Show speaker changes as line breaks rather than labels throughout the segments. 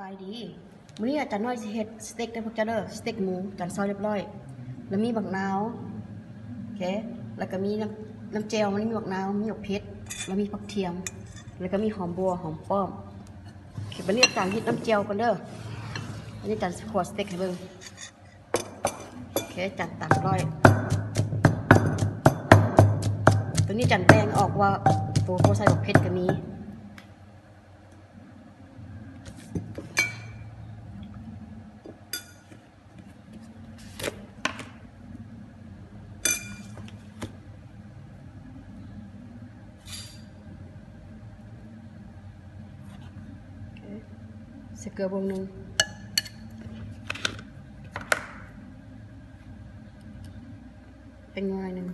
บายดีมื้อนี้อาจารย์น้อยสิเฮ็ดสเต็กได้พวกเจ้าเด้อสเต็กหมูอาจารย์ซอยเรียบร้อย แล้วมีบักนาวโอเคแล้วก็มีน้ำน้ำแจ่วมันมีบักนาวมีหยกเพชรแล้วมีผักเทียม แล้วก็มีหอมบัวหอมป้อมโอเคบัดนี้อาจารย์เฮ็ดน้ำแจ่วกันเด้ออันนี้อาจารย์ขวดสเต็กให้เบิ่งโอเคอาจารย์ตักร้อยตัวนี้อาจารย์แบ่งออกว่าตัวโคใส่บักเพชรก็มี ใส่เก ลือบวงหนึ่งเป็นหน่อยหนึ่ง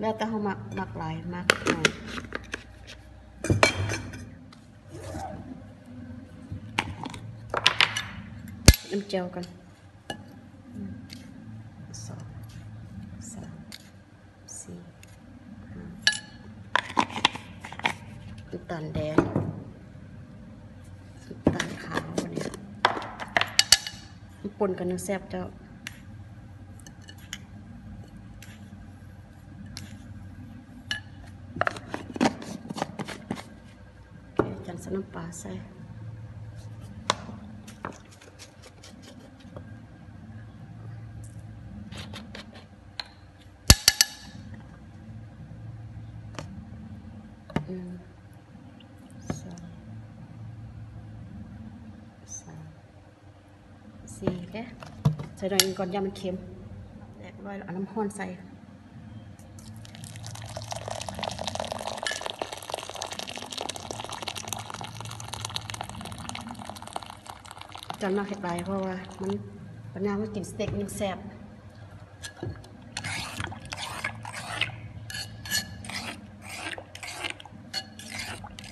แล้วแต่เขามักมักหลายมักหน่อยน้ำเจียวกันหนึ่งสองสามสี่ห้าน้ำตาลแดง น้ำตาลขาวอันนี้ มันปนกันนึงแซ่บเจ้าโอเคจันใส่น้ำปลาใส่หนึ่งสอง สาม สี่แค่ใส่หน่อยนึงก่อนยามันเค็มแลกร้อยแล้วเอาน้ำห้อนใส่จำมาเห็ดไรเพราะว่ามันปัญญาว่ากินสเต็กมันแซ่บ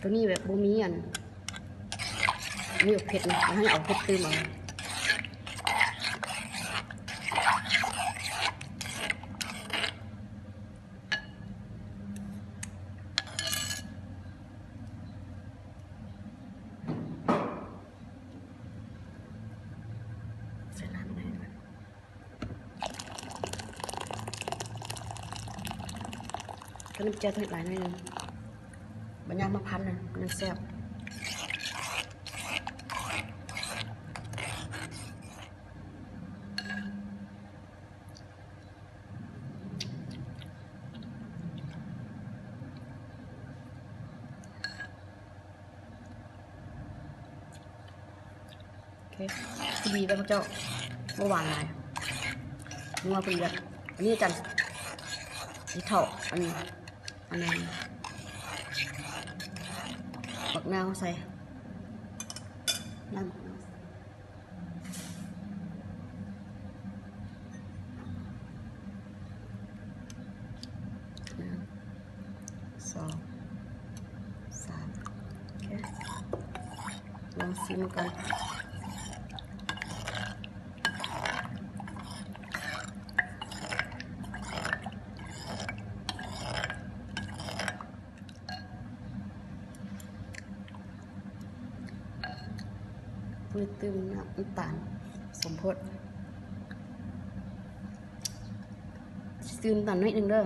ตัวนี้แบบบูมีอันนี่เผ็ดนะให้เอาเผ็ดตื้มเอาใส่น้ำในมัน ก็น้ำเจียวทั้งหลายหน่อยนึงบรรยามาพันนะมันยังแซ่บโอเคดีแล้วเจ้าเมื่อวานไงนัวพอดีแล้วอันนี้จันนี่เท่าอันนี้ อันนี้บักนาวใส่น้ำบักนาวหนึ่งสองสามโอเคลองชิมกัน มือตึมน้ำตาลสมพธิซื้อน้ำตาลน้อยหนึ่งเด้อ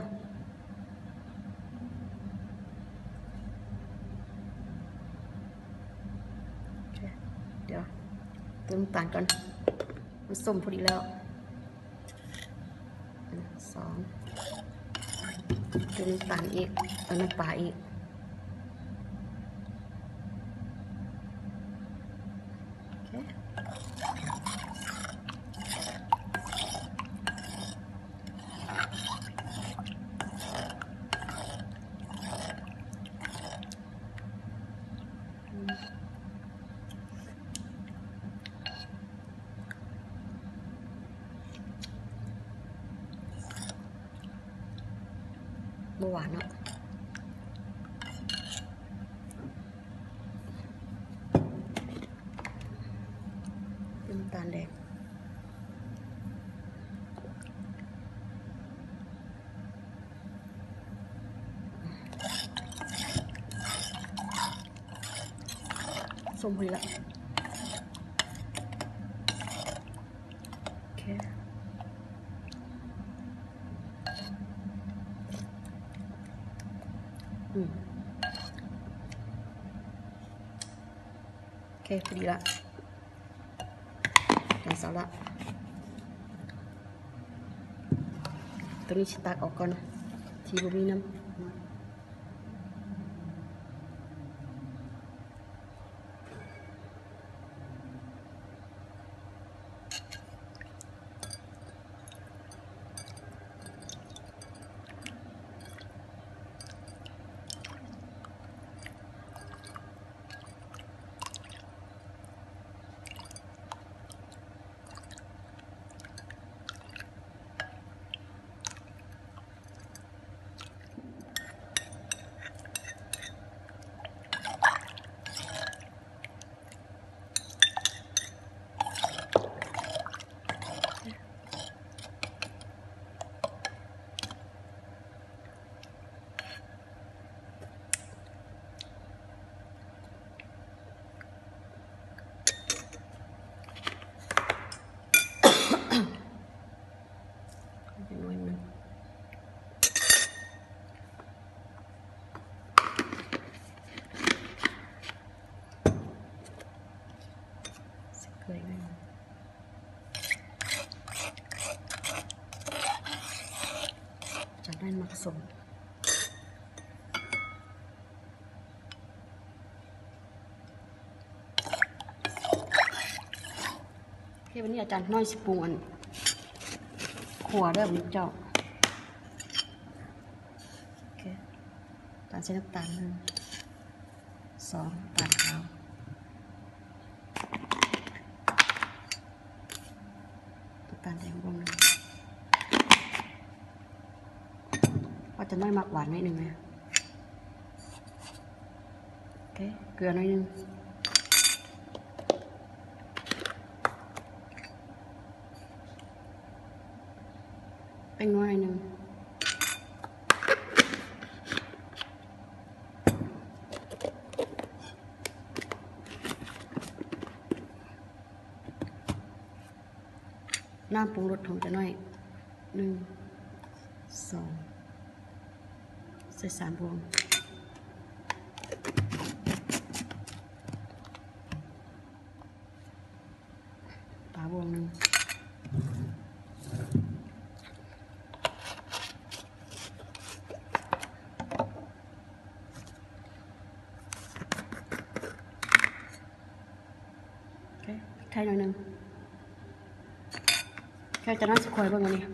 เดี๋ยวเติมตาลก่อนมันส้มพอดีแล้วสองเติมตาลอีกเอาน้ำปลาอีก บัวานเนาะน้ำตาลแดงสมบูรณ์ละโอเค พอดีละแต่เสาละ ตัวนี้ชิตักออกก่อนทีบมีน้ำเป็นน้อยหนึง สักเกลือหนึ่งจากนั้มาผสมโอเควันนี้อาจารย์น้อยสิปรุงอันขัวด้อวันนี้เจ้าโอเคอาจารย์ใช้น้ำตาลหนึ่งสองน้ำตาลขาวน้ำตาลแดงบวงหนึ่งว่า จะน้อยมากหวานหน่อยหนึ่งนะโอเคเกลือหน่อยหนึ่งแป้งนัวน่อยหนึ่งน้ำปรุงรสของจะน้อยหนึ่งสอง ใส่สามพวงปลาวงหนึ่งไทยหน่อยหนึ่งแค่จะน่าสควายบ้างวันนี้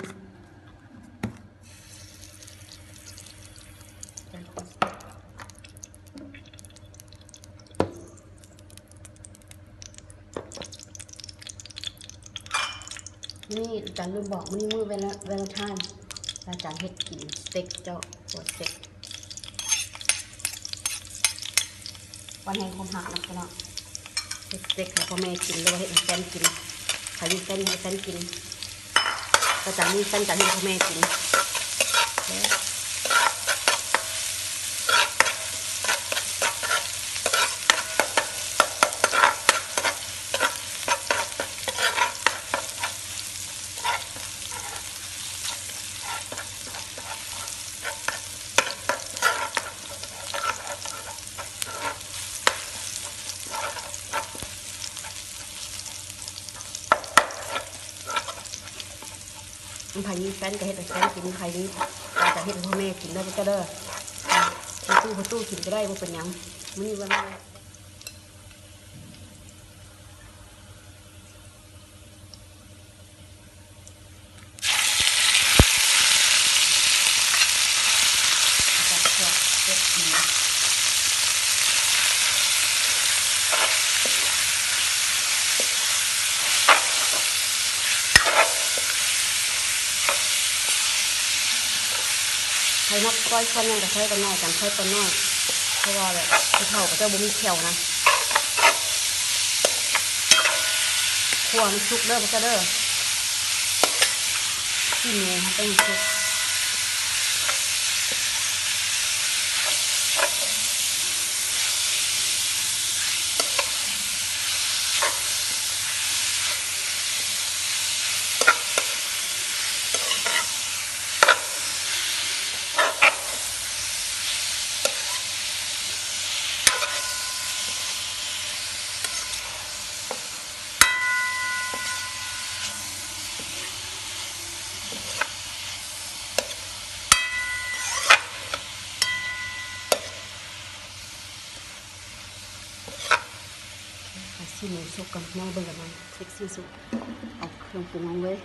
นี่อาจารย์ลืมบอกมื้อนี้มื้อเวลาเวลาทานอาจารย์เฮ็ดกินสเต็กเจ้าหัวสเต็กวันแห่งความหักนะพี่น้องเฮ็ดสเต็กแล้วพ่อแม่กินหรือว่าเฮ็ดให้แฟนกินใครมีแฟนให้แฟนกินก็จะมีแฟนจะให้พ่อแม่กิน ไผมีแฟนก็เห็ดให้แฟนกินใครนี้ก็จะเห็ดให้พ่อแม่กินได้ก็เด้อตู้ไปตู้กินก็ได้บ่เป็นยังมันนี่วันนี้จัดพวกเฮ็ดหมู ใครนั กก้อยคนยังกับใช้กันน้อยกันใช้กันน้อยเพราะว่าแบบเท่ากับเจ้าบุ้มีแขวนะขวานชุกเด้อมันก็เด้อที่หนูมันต้องสุก ที่หมูสุกกับนมองเบอร์มันเซ็กซี่สุดเอาเครื่องปรุงลงเลย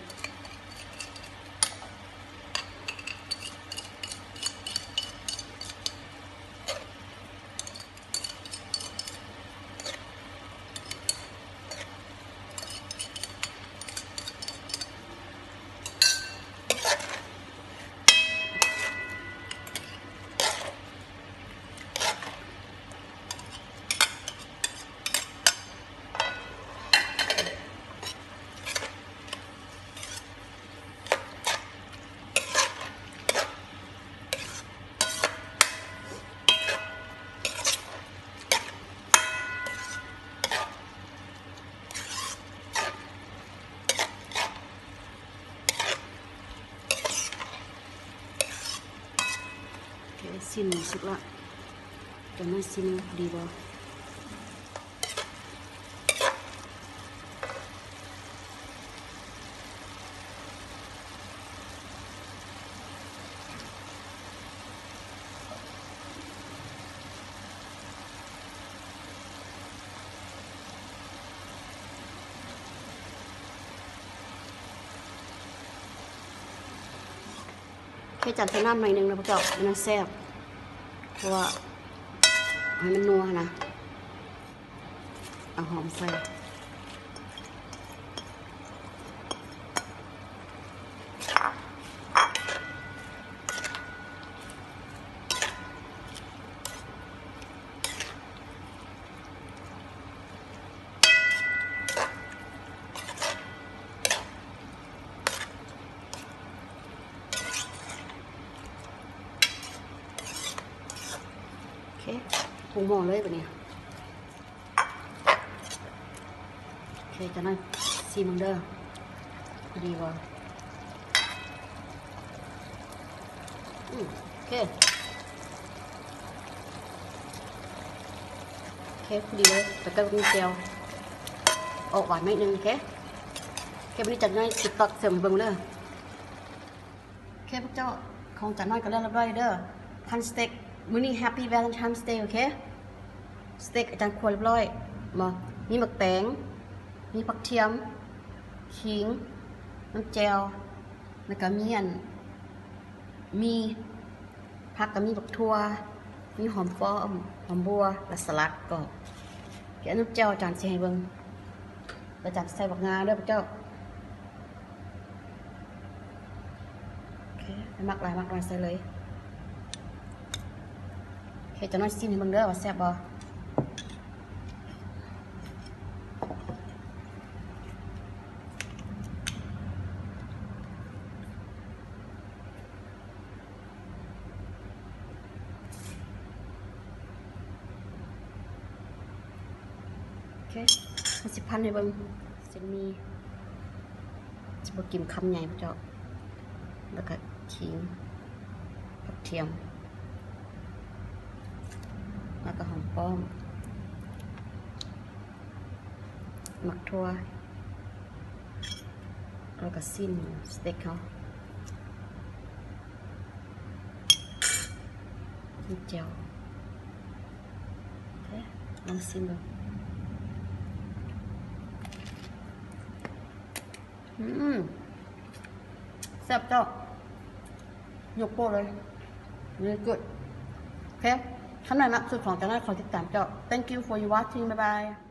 โอเคซีหมูสุกละจะน่าซีหมูดีบ่แค่จัดใส่น้ำหน่อยนึงนะพวกเจ้ามันแซ่บ เพราะว่าให้มันนัวนะ เอาหอมใส่โอเค ปรุงหม้อเลยปะเนี่ยโอเคจะนั่นซีมังเดอร์พอดีว่าอืมโอเคโอเคพอดีเลยแต่ก็มีเจลออกหวานไม่นึงโอเคโอเควันนี้จัดง่ายติดตักเสริมเบิ่งเลยโอเคพวกเจ้าของจัดน้อยก็เรียบร้อยเด้อพันสเต็กมื้อนี้ Happy Valentine's Day โอเค สเต็กอาจารย์ครัวเรียบร้อยมามีหมึกแตงมีผักเทียม ขิง น้ำแจวแล้วก็มีอัน มีผักก็มีบักทั่ว มีหอมฟอมหอมบัวและสลัดก็เกี่ยน้ำแจวอาจารย์สิให้เบิ่งแล้วอาจารย์ใส่บักงาด้วยพระเจ้าหมักหลายมักหลายใส่เลยโอเคจะน้อยซิมให้เบิ่งเด้อว่าแซ่บบ่ เคมันสิพันให้เบิ่งเส้นมีจะบกินคำใหญ่พระเจ้าแล้วก็ขิงผักเทียม แล้วก็หอมป้อมหมักทั่วแล้วก็สิ้นสเต็กเขานี่เจียวโอเคลองซิมดู อืม แซ่บเจ้ายกโป้เลยนี่กดโอเคขั้นหน่อยนะสุดของจะได้ขอติดตามเจ้า thank you for your watching bye bye